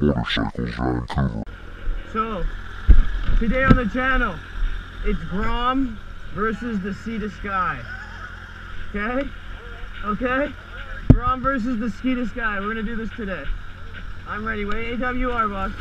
Motorcycles Vancouver. So, today on the channel, it's Grom versus the Sea to Sky. Okay? Okay? Grom versus the Sea to Sky. We're gonna do this today. I'm ready. Wait, AWR, boss.